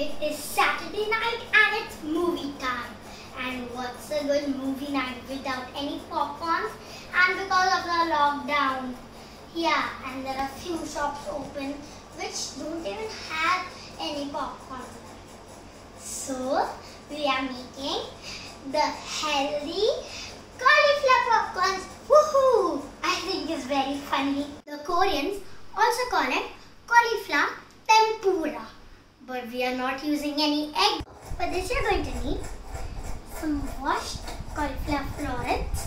It is Saturday night and it's movie time. And what's a good movie night without any popcorns? And because of the lockdown. Yeah, and there are few shops open which don't even have any popcorn. So, we are making the healthy cauliflower popcorns. Woohoo! I think it's very funny. The Koreans also call it cauliflower tempura. But we are not using any egg. For this you're going to need some washed cauliflower florets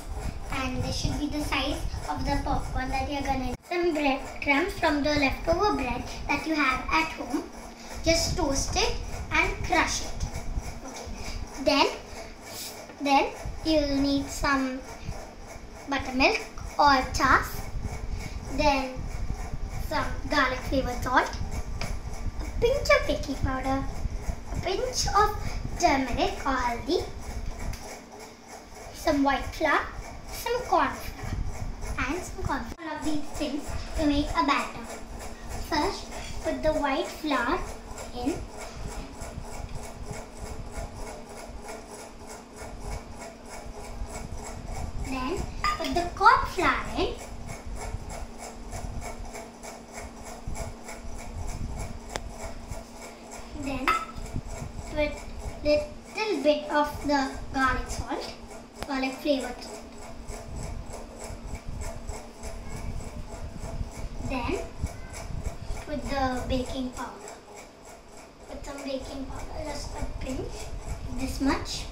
and this should be the size of the popcorn that you're gonna need. Some breadcrumbs from the leftover bread that you have at home. Just toast it and crush it. Okay. Then, then you'll need some buttermilk or chaas. Then some garlic flavored salt, pinch of baking powder, a pinch of turmeric or haldi, some white flour, some corn flour and some corn flour. All of these things to make a batter. First, put the white flour in. Then, put the corn flour in. Then, put little bit of the garlic salt garlic flavored salt. Then put the baking powder. Put some baking powder, just a pinch, this much.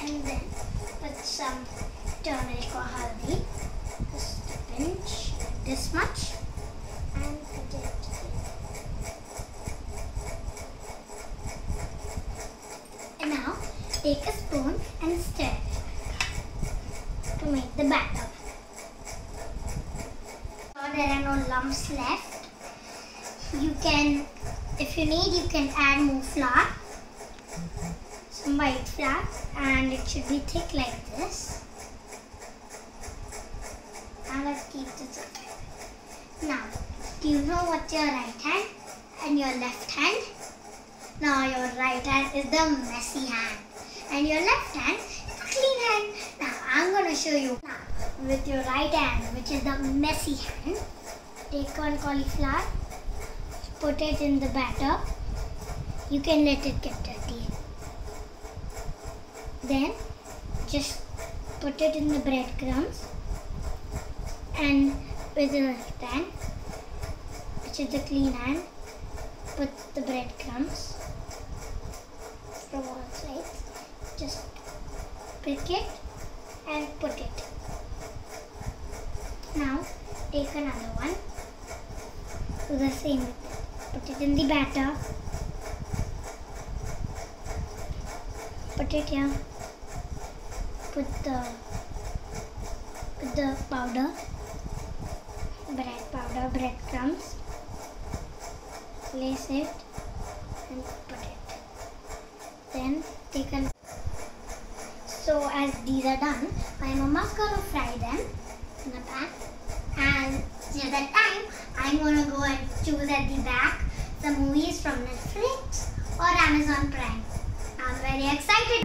And then put some turmeric or haldi, just a pinch, this much. And put it And now take a spoon and stir to make the batter. Now there are no lumps left. You can, if you need, you can add more flour, some white flour, and it should be thick like this. Now let's keep this up. Now, do you know what your right hand and your left hand? Now your right hand is the messy hand and your left hand is the clean hand. Now I'm going to show you. Now with your right hand which is the messy hand, take one cauliflower, put it in the batter. You can let it get dirty. Then just put it in the breadcrumbs and with the left hand which is the clean hand put the breadcrumbs from all sides just pick it and put it. Now take another one. Do the same put it in the batter. Put it here. Put the put the powder. Bread powder breadcrumbs. Place it and put it. Then take an so as these are done my mama's gonna fry them in a pan. And till that time I'm gonna go and choose at the back the movies from Netflix or Amazon Prime. I'm very excited